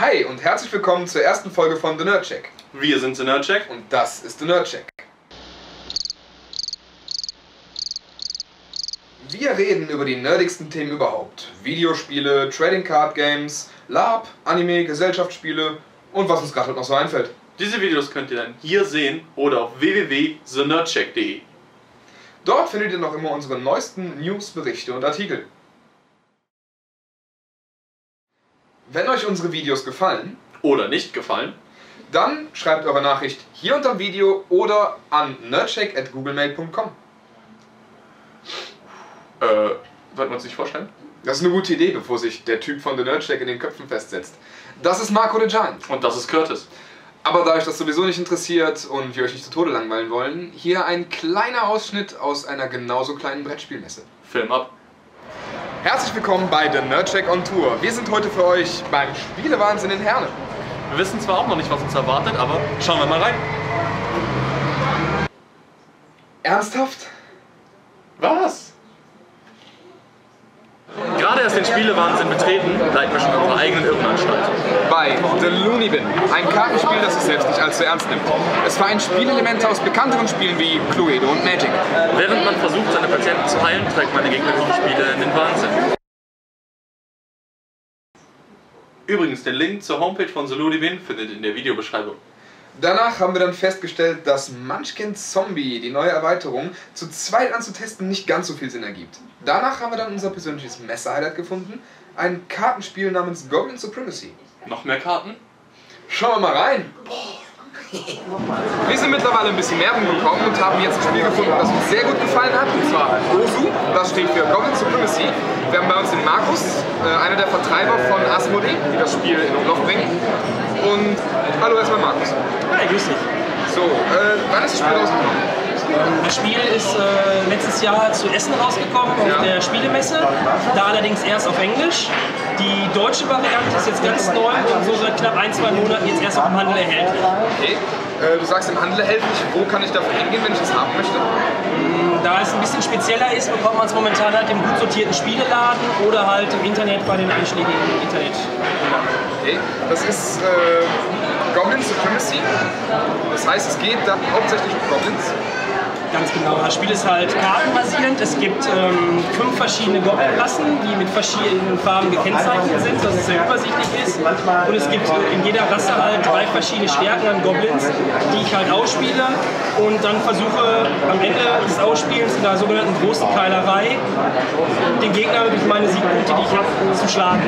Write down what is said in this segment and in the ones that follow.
Hi und herzlich willkommen zur ersten Folge von The Nerd Check. Wir sind The Nerdcheck. Und das ist The Nerd Check. Wir reden über die nerdigsten Themen überhaupt. Videospiele, Trading Card Games, LARP, Anime, Gesellschaftsspiele und was uns gerade noch so einfällt. Diese Videos könnt ihr dann hier sehen oder auf www.thenerdcheck.de. Dort findet ihr noch immer unsere neuesten News, Berichte und Artikel. Wenn euch unsere Videos gefallen, Oder nicht gefallen? dann schreibt eure Nachricht hier unter dem Video oder an nerdcheck.googlemail.com. Äh, sollten wir uns nicht vorstellen? Das ist eine gute Idee, bevor sich der Typ von The Nerdcheck in den Köpfen festsetzt. Das ist Marco the Giant. Und das ist Curtis. Aber da euch das sowieso nicht interessiert und wir euch nicht zu Tode langweilen wollen, hier ein kleiner Ausschnitt aus einer genauso kleinen Brettspielmesse. Film ab. Herzlich willkommen bei The Nerdcheck on Tour. Wir sind heute für euch beim Spielewahnsinn in Herne. Wir wissen zwar auch noch nicht, was uns erwartet, aber schauen wir mal rein. Ernsthaft? Was? Gerade erst den Spielewahnsinn betreten, leiten wir schon in unserer eigenen Irrenanstalt. Bei The Looney Bin, ein Kartenspiel, das sich selbst nicht allzu ernst nimmt. Es vereint Spielelemente aus bekannteren Spielen wie Cluedo und Magic. Während man versucht, seine Patienten zu heilen, trägt die gegnerischen Spiele in den Wahnsinn. Übrigens, den Link zur Homepage von Soludibin findet ihr in der Videobeschreibung. Danach haben wir dann festgestellt, dass Munchkin Zombie, die neue Erweiterung, zu zweit anzutesten nicht ganz so viel Sinn ergibt. Danach haben wir dann unser persönliches Messer-Highlight gefunden, ein Kartenspiel namens Goblin Supremacy. Noch mehr Karten? Schauen wir mal rein. Wir sind mittlerweile ein bisschen mehr rumgekommen und haben jetzt ein Spiel gefunden, das uns sehr gut gefallen hat, und zwar Gosu, das steht für Goblin Supremacy. Wir haben bei uns den Markus, äh, einer der Vertreiber von Asmodee, die das Spiel in Umlauf bringen. Und hallo erstmal Markus. Hi, grüß dich. So, äh, wann ist das Spiel rausgekommen? Das Spiel ist äh, letztes Jahr zu Essen rausgekommen auf Ja. der Spielemesse, da allerdings erst auf Englisch. Die deutsche Variante ist jetzt ganz neu und so seit knapp ein, zwei Monaten jetzt erst auf dem Handel erhältlich. Okay. Äh, du sagst im Handel erhältlich, wo kann ich dafür hingehen, wenn ich das haben möchte? Da es ein bisschen spezieller ist, bekommt man es momentan halt im gut sortierten Spieleladen oder halt im Internet bei den einschlägigen Internet. Okay. Das ist äh, Goblin Supremacy. Das heißt, es geht da hauptsächlich um Goblins. Ganz genau. Das Spiel ist halt kartenbasierend. Es gibt ähm, fünf verschiedene Goblin-Rassen, die mit verschiedenen Farben gekennzeichnet sind, dass es sehr übersichtlich ist. Und es gibt in jeder Rasse halt drei verschiedene Stärken an Goblins, die ich halt ausspiele und dann versuche am Ende des Ausspielens in der sogenannten großen Keilerei den Gegner durch meine Siegpunkte, die ich habe, zu schlagen.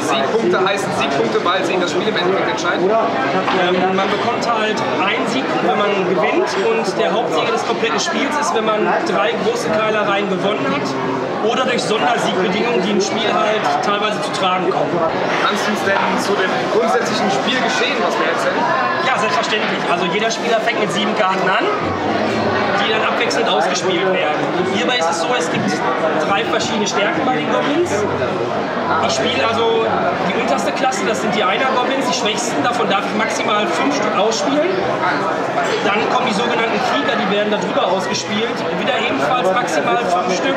Siegpunkte heißen Siegpunkte, weil sie in das Spiel im Endeffekt entscheiden. Ähm, man bekommt halt einen Sieg, wenn man gewinnt und der Hauptsieger des kompletten Spiels ist, wenn man drei große Keilereien gewonnen hat oder durch Sondersiegbedingungen, die im Spiel halt teilweise zu tragen kommen. Kannst du uns denn zu dem grundsätzlichen Spielgeschehen was mehr erzählen? Ja, selbstverständlich. Also jeder Spieler fängt mit sieben Karten an, die dann abwechselnd ausgespielt werden. Hierbei ist es so, es gibt drei verschiedene Stärken bei den Goblins. Ich spiele also die unterste Klasse, das sind die Einer-Goblins, die schwächsten, davon darf ich maximal fünf Stück ausspielen. Dann kommen die sogenannten Krieger, die werden darüber ausgespielt, wieder ebenfalls maximal fünf Stück.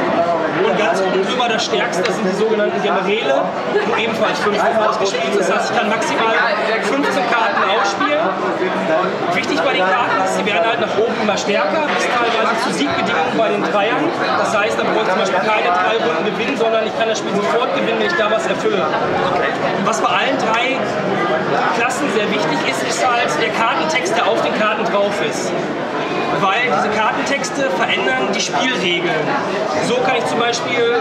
Und ganz oben drüber das stärkste, das sind die sogenannten Generäle, wo ebenfalls fünf Stück ausgespielt. Das heißt, ich kann maximal 15 Karten ausspielen. Wichtig bei den Karten ist, sie werden halt nach oben immer stärker, bis teilweise zu Siegbedingungen bei den Dreiern. Das heißt, dann brauche ich zum Beispiel keine drei Runden gewinnen, sondern ich kann das Spiel sofort gewinnen, wenn ich da was erfülle. Was bei allen drei Klassen sehr wichtig ist, ist halt der Kartentext, der auf den Karten drauf ist. Weil diese Kartentexte verändern die Spielregeln. So kann ich zum Beispiel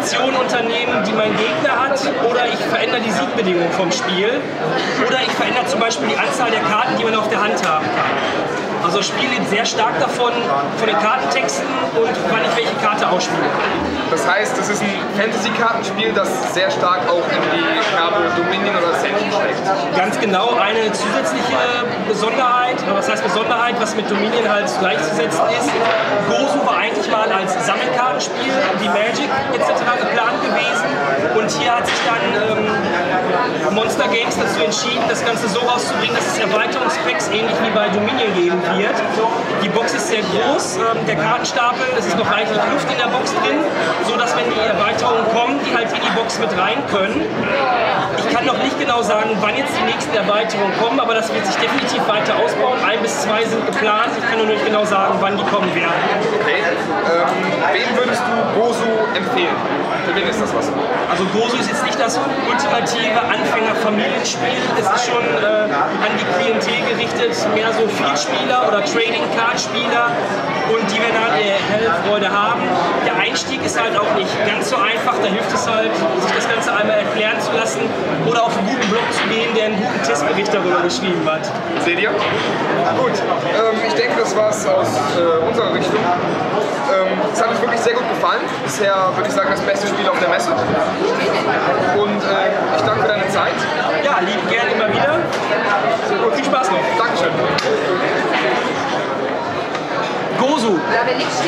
Aktionen unternehmen, die mein Gegner hat, oder ich verändere die Siegbedingungen vom Spiel, oder ich verändere zum Beispiel die Anzahl der Karten, die man auf der Hand haben kann. Also das Spiel lebt sehr stark davon, von den Kartentexten und wann ich welche Karte ausspiele. Das heißt, es ist ein Fantasy-Kartenspiel, das sehr stark auch in die Kerbe Dominion oder Ascension steckt. Ganz genau eine zusätzliche Besonderheit, was heißt Besonderheit, was mit Dominion halt gleichzusetzen ist. Gosu war eigentlich mal als Sammelkartenspiel wie Magic etc. geplant gewesen und hier hat sich dann ähm, Monster Games dazu entschieden, das Ganze so rauszubringen, dass es Erweiterungspacks ähnlich wie bei Dominion geben wird. Die Box ist sehr groß, ähm, der Kartenstapel, es ist noch reichlich Luft in der Box drin, so dass wenn die Erweiterungen kommen, die halt in die Box mit rein können. Ich kann noch nicht genau sagen, wann jetzt die nächsten Erweiterungen kommen, aber das wird sich definitiv weiter ausbauen. Ein bis zwei sind geplant. Ich kann nur nicht genau sagen, wann die kommen werden. Okay. Ähm, wem würdest du Gosu empfehlen? Für wen ist das was? Also Gosu ist jetzt nicht das ultimative Anfänger-Familienspiel. Es ist schon äh, an die Klientel gerichtet, mehr so Vielspieler oder Trading-Card-Spieler und die werden halt eine helle Freude haben. Der Einstieg ist halt auch nicht ganz so einfach, da hilft es halt, sich das Ganze einmal erklären zu lassen oder auf einen guten Blog zu gehen, der einen guten Testbericht darüber geschrieben hat. Seht ihr? Gut, ähm, ich denke, das war es aus äh, unserer Richtung. Ähm, es hat uns wirklich sehr gut gefallen. Bisher würde ich sagen, das beste Spiel auf der Messe. Und äh, ich danke für deine Zeit. Ja, lieb gerne immer wieder. Und viel Spaß noch. Dankeschön. Gosu,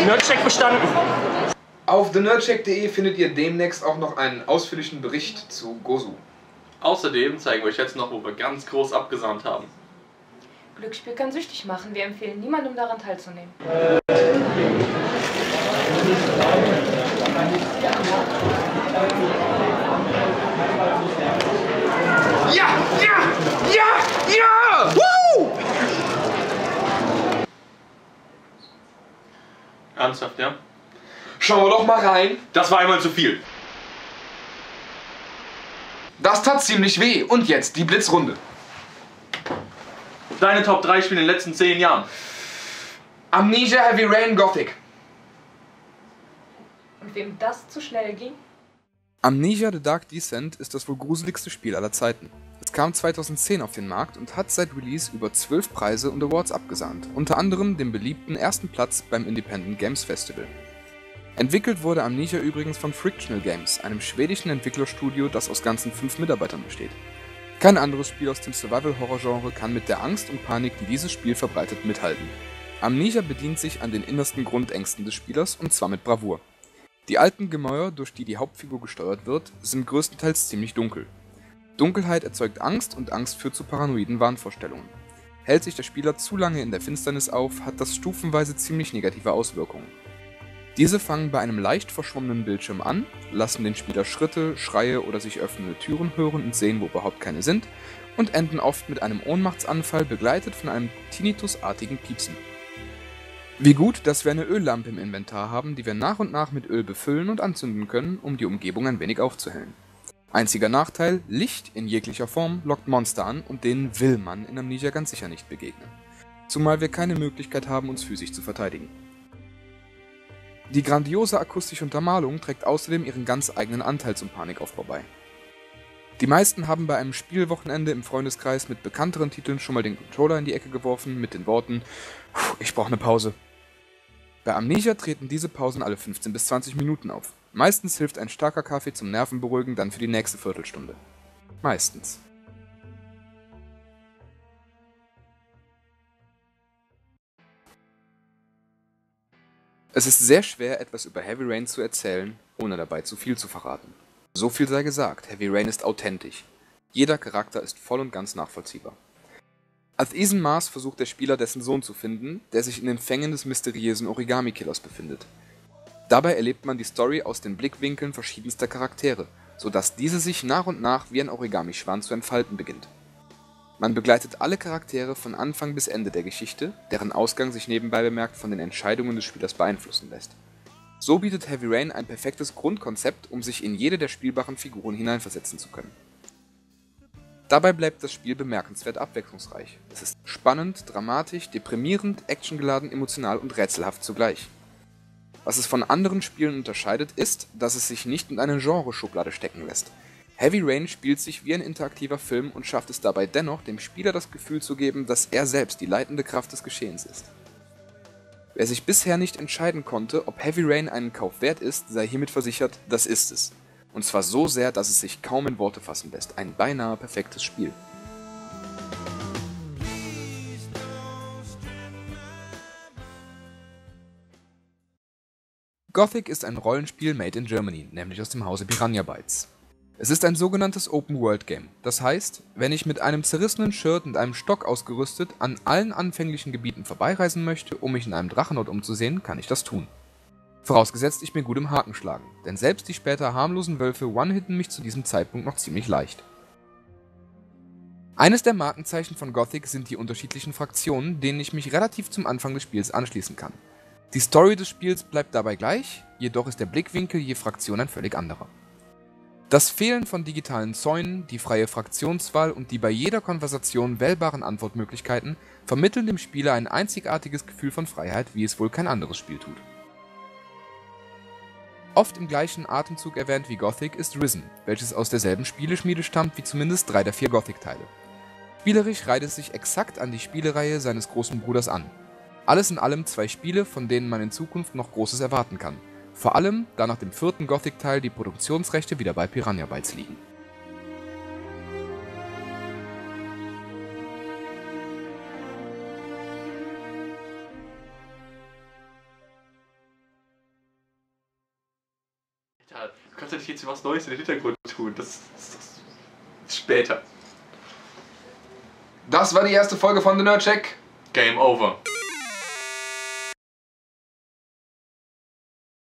Nerdcheck bestanden. Auf thenerdcheck.de findet ihr demnächst auch noch einen ausführlichen Bericht zu Gosu. Außerdem zeigen wir euch jetzt noch, wo wir ganz groß abgesandt haben. Glücksspiel kann süchtig machen. Wir empfehlen niemandem daran teilzunehmen. Ja! Ja! Ja! Ja! Woo! Ernsthaft, ja? Schauen wir doch mal rein. Das war einmal zu viel. Das tat ziemlich weh. Und jetzt die Blitzrunde. Deine Top 3 Spiele in den letzten 10 Jahren. Amnesia, Heavy Rain, Gothic. Und wem das zu schnell ging, Amnesia The Dark Descent ist das wohl gruseligste Spiel aller Zeiten. Es kam 2010 auf den Markt und hat seit Release über 12 Preise und Awards abgesahnt, unter anderem den beliebten ersten Platz beim Independent Games Festival. Entwickelt wurde Amnesia übrigens von Frictional Games, einem schwedischen Entwicklerstudio, das aus ganzen fünf Mitarbeitern besteht. Kein anderes Spiel aus dem Survival-Horror-Genre kann mit der Angst und Panik, die dieses Spiel verbreitet, mithalten. Amnesia bedient sich an den innersten Grundängsten des Spielers und zwar mit Bravour. Die alten Gemäuer, durch die die Hauptfigur gesteuert wird, sind größtenteils ziemlich dunkel. Dunkelheit erzeugt Angst und Angst führt zu paranoiden Wahnvorstellungen. Hält sich der Spieler zu lange in der Finsternis auf, hat das stufenweise ziemlich negative Auswirkungen. Diese fangen bei einem leicht verschwommenen Bildschirm an, lassen den Spieler Schritte, Schreie oder sich öffnende Türen hören und sehen, wo überhaupt keine sind, und enden oft mit einem Ohnmachtsanfall begleitet von einem Tinnitusartigen Piepsen. Wie gut, dass wir eine Öllampe im Inventar haben, die wir nach und nach mit Öl befüllen und anzünden können, um die Umgebung ein wenig aufzuhellen. Einziger Nachteil, Licht in jeglicher Form lockt Monster an und denen will man in Amnesia ganz sicher nicht begegnen. Zumal wir keine Möglichkeit haben, uns physisch zu verteidigen. Die grandiose akustische Untermalung trägt außerdem ihren ganz eigenen Anteil zum Panikaufbau bei. Die meisten haben bei einem Spielwochenende im Freundeskreis mit bekannteren Titeln schon mal den Controller in die Ecke geworfen mit den Worten "Puh, Ich brauche eine Pause. Bei Amnesia treten diese Pausen alle 15 bis 20 Minuten auf. Meistens hilft ein starker Kaffee zum Nervenberuhigen dann für die nächste Viertelstunde. Meistens. Es ist sehr schwer, etwas über Heavy Rain zu erzählen, ohne dabei zu viel zu verraten. So viel sei gesagt, Heavy Rain ist authentisch. Jeder Charakter ist voll und ganz nachvollziehbar. Als Ethan Mars versucht der Spieler dessen Sohn zu finden, der sich in den Fängen des mysteriösen Origami-Killers befindet. Dabei erlebt man die Story aus den Blickwinkeln verschiedenster Charaktere, sodass diese sich nach und nach wie ein Origami-Schwan zu entfalten beginnt. Man begleitet alle Charaktere von Anfang bis Ende der Geschichte, deren Ausgang sich nebenbei bemerkt von den Entscheidungen des Spielers beeinflussen lässt. So bietet Heavy Rain ein perfektes Grundkonzept, um sich in jede der spielbaren Figuren hineinversetzen zu können. Dabei bleibt das Spiel bemerkenswert abwechslungsreich. Es ist spannend, dramatisch, deprimierend, actiongeladen, emotional und rätselhaft zugleich. Was es von anderen Spielen unterscheidet, ist, dass es sich nicht in eine Genreschublade stecken lässt. Heavy Rain spielt sich wie ein interaktiver Film und schafft es dabei dennoch, dem Spieler das Gefühl zu geben, dass er selbst die leitende Kraft des Geschehens ist. Wer sich bisher nicht entscheiden konnte, ob Heavy Rain einen Kauf wert ist, sei hiermit versichert, das ist es. Und zwar so sehr, dass es sich kaum in Worte fassen lässt. Ein beinahe perfektes Spiel. Gothic ist ein Rollenspiel made in Germany, nämlich aus dem Hause Piranha Bytes. Es ist ein sogenanntes Open-World-Game. Das heißt, wenn ich mit einem zerrissenen Shirt und einem Stock ausgerüstet an allen anfänglichen Gebieten vorbeireisen möchte, um mich in einem Drachenort umzusehen, kann ich das tun. Vorausgesetzt, ich bin gut im Haken schlagen, denn selbst die später harmlosen Wölfe one-hitten mich zu diesem Zeitpunkt noch ziemlich leicht. Eines der Markenzeichen von Gothic sind die unterschiedlichen Fraktionen, denen ich mich relativ zum Anfang des Spiels anschließen kann. Die Story des Spiels bleibt dabei gleich, jedoch ist der Blickwinkel je Fraktion ein völlig anderer. Das Fehlen von digitalen Zäunen, die freie Fraktionswahl und die bei jeder Konversation wählbaren Antwortmöglichkeiten vermitteln dem Spieler ein einzigartiges Gefühl von Freiheit, wie es wohl kein anderes Spiel tut. Oft im gleichen Atemzug erwähnt wie Gothic ist Risen, welches aus derselben Spieleschmiede stammt wie zumindest drei der vier Gothic-Teile. Spielerisch reiht es sich exakt an die Spielereihe seines großen Bruders an. Alles in allem zwei Spiele, von denen man in Zukunft noch Großes erwarten kann. Vor allem, da nach dem vierten Gothic-Teil die Produktionsrechte wieder bei Piranha Bytes liegen. Du kannst ja nicht jetzt was Neues in den Hintergrund tun. Das, das, das ist später. Das war die erste Folge von The Nerd Check. Game over.